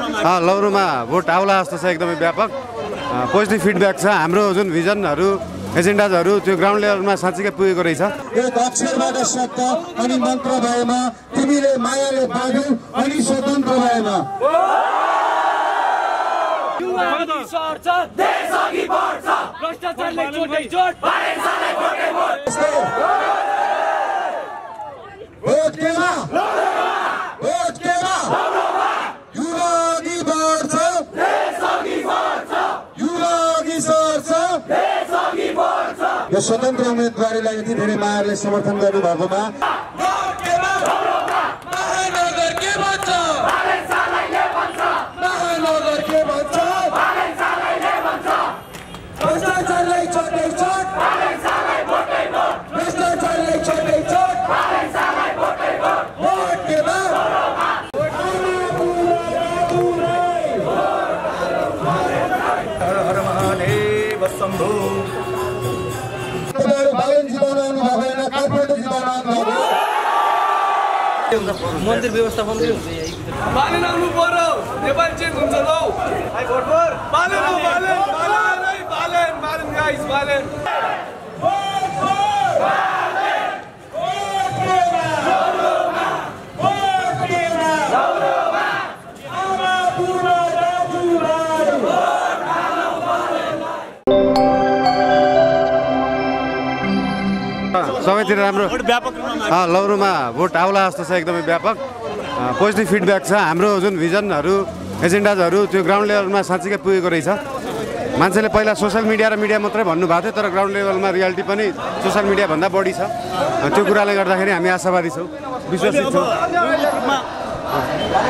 लौरोमा vote आउला जस्तो छ एकदमै व्यापक। पोजिटिभ फिडब्याक छ। हाम्रो जुन भिजनहरू एजेन्डाजहरू त्यो ग्राउन्ड लेभलमा साँच्चीकै पुगेको रहेछ। एक अक्षरबाट शब्द अनि मन्त्र भएमा तिमीले मायाले अनि स्वतन्त्र भएमा। भ्रष्टाचारले चोटै चोट भोट केमा भोट केमा युवा अघि बढ्छ युवा अघि सर्छ यो स्वतन्त्र उम्मेदवारीलाई यति धेरै मायाले समर्थन गर्नुभएकोमा महानगर जिताउन काठमाडौँ मन्दिर व्यवस्थापन चाहिँ हुन्छ बालेन आउनु पर्यो नेपाली चेन्ज हुन्छ लौ बालेन हो, बालेन बालेन है, बालेन बालेन गाइस बालेन सबैतिर राम्रो लौरोमा भोट आउला जस्तो छ एकदमै व्यापक। पोजिटिभ फिडब्याक छ। हाम्रो जुन भिजनहरू एजेन्डाजहरू त्यो ग्राउन्ड लेभलमा साँच्चीकै पुगेको रहेछ। मान्छेले पहिला सोसियल मिडिया र मिडिया मात्रै भन्नुभएको थियो तर ग्राउन्ड लेभलमा रियालिटी पनि सोसियल मिडियाभन्दा बढी छ। त्यो कुराले गर्दाखेरि हामी आशावादी छौँ विश्वासित छौँ।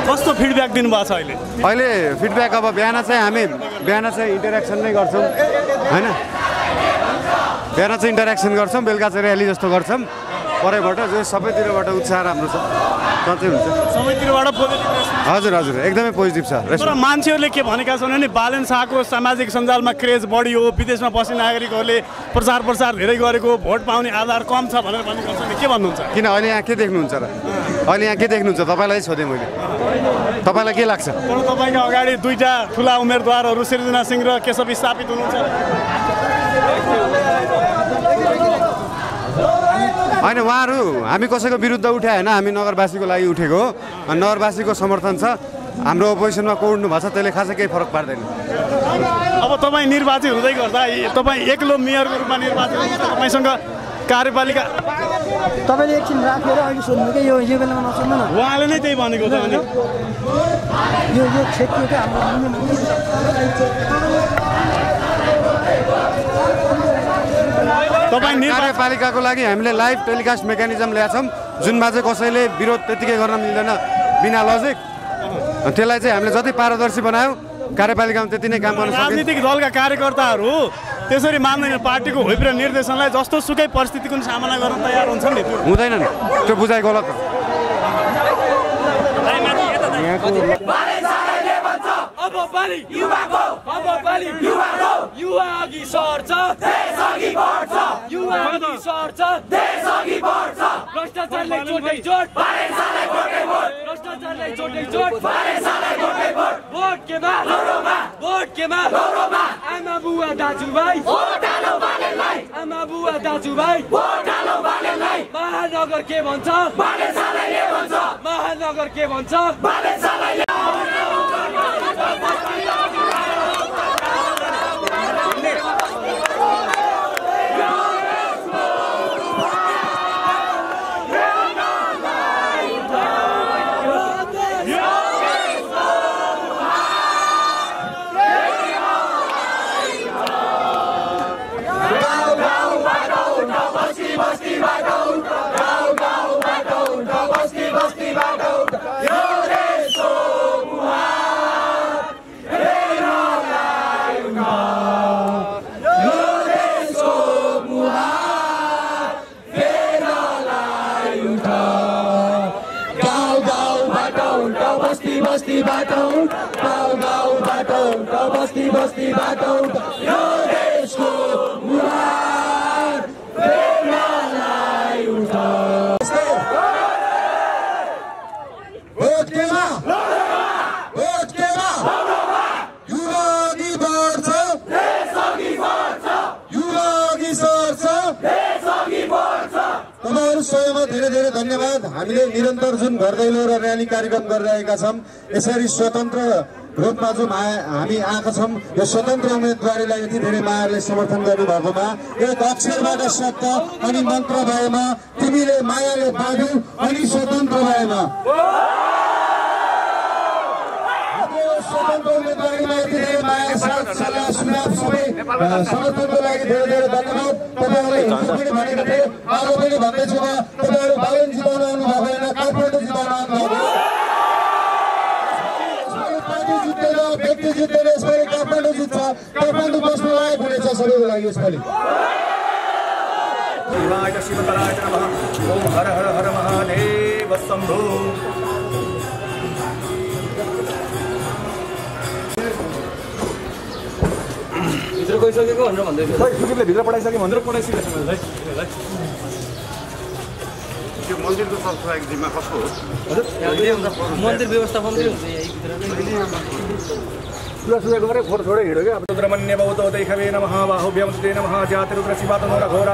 कस्तो फिडब्याक दिनुभएको छ अहिले? अहिले फिडब्याक अब बिहान चाहिँ हामी बिहान चाहिँ इन्टरेक्सन नै गर्छौँ होइन? बिहान चाहिँ इन्टरेक्सन गर्छौँ बेलुका चाहिँ ऱ्याली जस्तो गर्छौँ परैबाट जो सबैतिरबाट उत्साह राम्रो छ सधैँ हुन्छ सबैतिरबाट पोजिटिभ हजुर हजुर एकदमै पोजिटिभ छ रेस्पोन्स मान्छेहरूले के भनेका छन् भने बालन शाहको सामाजिक सञ्जालमा क्रेज बढी हो विदेशमा बस्ने नागरिकहरूले प्रचार प्रसार धेरै गरेको भोट पाउने आधार कम छ भनेर भनेको छ नि के भन्नुहुन्छ किन अहिले यहाँ के देख्नुहुन्छ र अहिले यहाँ के देख्नुहुन्छ तपाईँलाई सोधेँ मैले तपाईँलाई के लाग्छ तपाईँको अगाडि दुईटा ठुला उम्मेदवारहरू सृजना सिंह र केशव स्थापित हुनुहुन्छ होइन उहाँहरू हामी कसैको विरुद्ध उठाए होइन हामी नगरवासीको लागि उठेको हो। अनि नगरवासीको समर्थन छ। हाम्रो ओपोजिसनमा को उठ्नु भएको छ त्यसले खासै केही फरक पार्दैन। अब तपाईँ निर्वाचित हुँदै गर्दा तपाईँ एक्लो मेयरको रूपमा निर्वाचित हुनुहुन्छ तपाईँसँग कार्यपालिका तपाईँले एकछिन राखेर अहिले सोध्नु कि? यो यो बेलामा नसोध्नु न। उहाँले नै त्यही भनेको छ भने यो यो क्षेत्रीय क्या हाम्रो तपाईँ कार्यपालिकाको लागि हामीले लाइभ टेलिकास्ट मेकानिजम ल्याएको छौँ जुनमा चाहिँ कसैले विरोध त्यतिकै गर्न मिल्दैन बिना लजिक। त्यसलाई चाहिँ हामीले जति पारदर्शी बनायौँ कार्यपालिकामा त्यति नै काम गर्न राजनीतिक दलका कार्यकर्ताहरू त्यसरी मान्दैन पार्टीको व्हिप र निर्देशनलाई जस्तो सुकै परिस्थितिको सामना गर्न तयार हुन्छन् नि। त्यो हुँदैन नि त्यो बुझाइ गलत हो। अब पालि युवाको अब पालि युवाको युवा अघि सर्छ। देश अघि बढ्छ। युवा अघि सर्छ। देश अघि बढ्छ। भ्रष्टाचारले चोटै चोट। भ्रष्टाचारले चोटै चोट। भोट केमा भोट केमा आमा बुवा दाजुभाइ। आमा बुवा दाजुभाइ। महानगर के भन्छ? महानगर के भन्छ? गाउँ बस्ती बस्तीबाट उल्ट गाउँ गाउँबाट उल्ट बस्ती बस्तीबाट उल्ट यो देशको मुहार प्रेरणालाई उल्ट भोट केमा भोट केमा धेरै धेरै धन्यवाद। हामीले निरन्तर जुन घर दैलो र र्याली कार्यक्रम गरिरहेका छौँ। यसरी स्वतन्त्र रूपमा जुन हामी आएका छौँ यो स्वतन्त्र उम्मेदवारीलाई यति धेरै मायाले समर्थन गर्नुभएकोमा एक अक्षरबाट सत्य अनि मन्त्र भएमा तिमीले मायाले बाँध्यौ अनि स्वतन्त्र भएमा। स्वतन्त्र उम्मेदवारीमा यति धेरै माया साथ सल्लाह सुझाव सबै समर्थनको लागि धेरै धेरै धन्यवाद तपाईँहरूले हिजो पनि आज पनि भन्दैछु म तपाईँहरू बालन जिताउन आउनु भएको काठमाडौँ जिताउन आउनु व्यक्ति जित्दैन यसपालि काठमाडौँ जित्छ काठमाडौँ बस्नु लायक हुनेछ सबैको लागि यसपालि शिवाय हर हर हर महादेव शम्भो गइसकेको भनेर भन्दै थियो सुकिरले भित्र पठाइसके भनेर पठाइसकेको छु त्यो मन्दिरको तर्फको जिम्मा कसको हो मन्दिर हुन्छ यहीँभित्र सुधा सुधा गरेँ फोर छोडै हिँड्यो क्या रुद्रमन्य बौद्धो दैखवे नमः घोर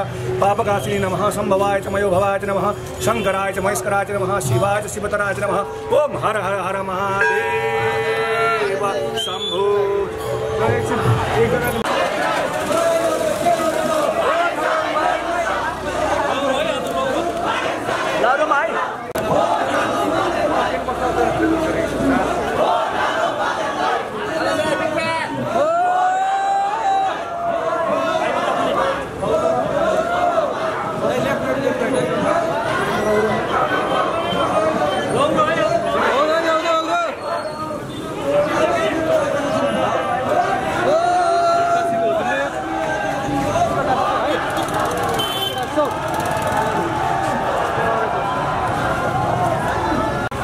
सम्भवाय च मयो भवाय च नमः शङ्कराय च महेश्वराय च नमः शिवाय च शिवतराय च नमः ॐ हर हर हर महादेव शम्भो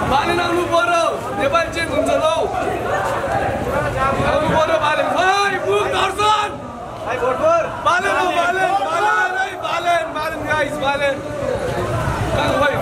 बालेन आउनु पर्यो नेपाली चेक हुन्छ ल आउनु पर्यो बालेन खै बुक दर्शन बालेन हो, बालेन बालेन है, बालेन बालेन। गाइस बालेन कहाँ भाइ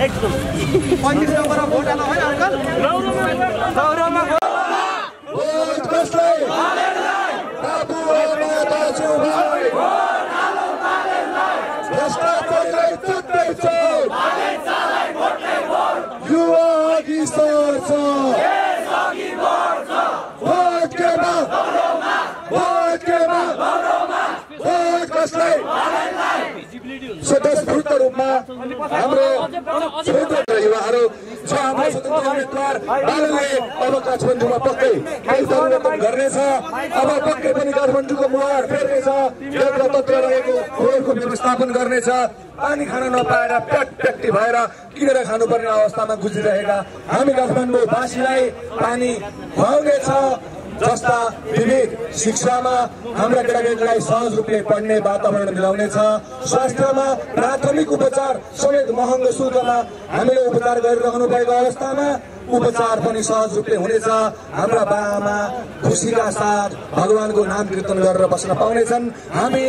पैँतिस नम्बरमा भोट हाल्नु होइन अङ्कल लौरोमा भोट कसलाई बाबु आमा दाजुभाइ भ्रष्टाचारलाई चुट्दैछ युवा अघि सर्छ भोट केमा भोट केमा भोट कसलाई स्वतस्फूर्त रूपमा हाम्रो स्वतन्त्र युवाहरू छ हाम्रो स्वतन्त्र उम्मेद्वार बालुले अब काठमाडौँमा पक्कै केही परिवर्तन गर्नेछ। अब पक्कै पनि काठमाडौँको मुहार फेर्नेछ। यत्र तत्र रहेको खोरको व्यवस्थापन गर्नेछ। पानी खान नपाएर प्याट प्याट्टी भएर किनेर खानुपर्ने अवस्थामा गुज्रिरहेका हामी काठमाडौँवासीलाई पानी खुवाउनेछ। जस्ता विविध शिक्षामा हाम्रा केटाकेटीलाई सहज रूपले पढ्ने वातावरण मिलाउनेछ। स्वास्थ्यमा प्राथमिक उपचार समेत महँगो शुल्कमा हामीले उपचार गरिरहनु भएको अवस्थामा उपचार पनि सहज रूपले हुनेछ। हाम्रा बाआमा खुसीका साथ भगवानको नाम कीर्तन गरेर बस्न पाउनेछन्। हामी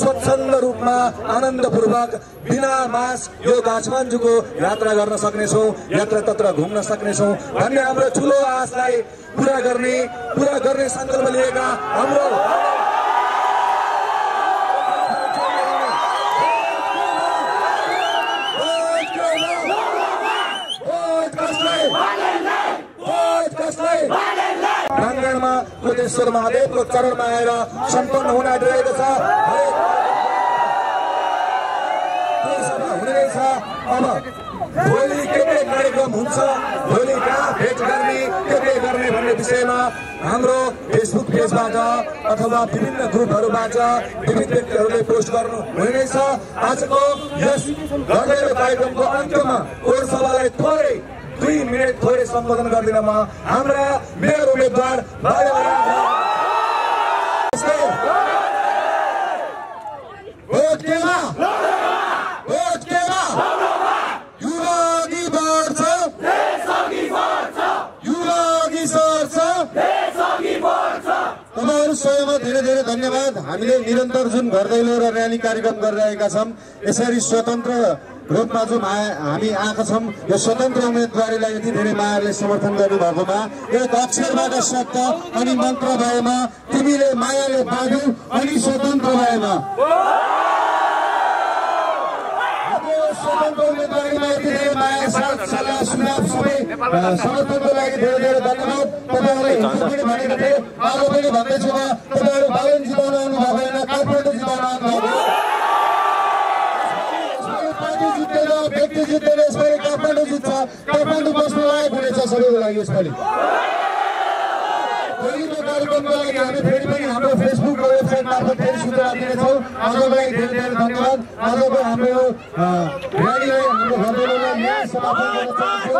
स्वच्छन्द रूपमा आनन्दपूर्वक बिना मास्क यो काठमाडौँको यात्रा गर्न सक्नेछौँ यत्र तत्र घुम्न सक्नेछौँ। भन्ने हाम्रो ठुलो आशलाई पुरा गर्ने पुरा गर्ने सङ्कल्प लिएका हाम्रो कोटेश्वर महादेवको चरणमा आएर सम्पन्न हुन आँटिरहेको छ अब भोलि के के कार्यक्रम हुन्छ भोलि कहाँ भेट गर्ने के गर्ने भन्ने विषयमा हाम्रो फेसबुक पेजबाट अथवा विभिन्न ग्रुपहरूबाट विभिन्न व्यक्तिहरूले पोस्ट गर्नु हुने रहेछ आजको यस कार्यक्रमको अन्त्यमा कोर सभालाई थोरै दुई मिनट थोरै सम्बोधन गरिदिन म हाम्रा मेयर उम्मेद्वार तपाईँहरू धेरै धेरै धन्यवाद। हामीले निरन्तर जुन घर दैलो र र्याली कार्यक्रम गरिरहेका छौँ यसरी स्वतन्त्र रूपमा जुन हामी आएका छौँ। यो स्वतन्त्र उम्मेदवारीलाई यति धेरै मायाले समर्थन गर्नुभएकोमा एक अक्षरबाट सत्य अनि मन्त्र भएमा तिमीले मायाले बाँध्यौ अनि स्वतन्त्र भएमा। भएको जित्दैन व्यक्ति जित्दैन यसपालि काठमाडौँ जित्छ काठमाडौँ बस्न लायक हुनेछ सबैको लागि यसपालि। भोलिको कार्यक्रमको लागि हामी फेरि पनि हाम्रो फेसबुक र वेबसाइट मार्फत फेरि सूचना दिनेछौँ। आजको लागि धेरै धेरै धन्यवाद। आजको हाम्रो यो, हाम्रो घरदैलोलाई यहीँ समापन गर्न चाहन्छु।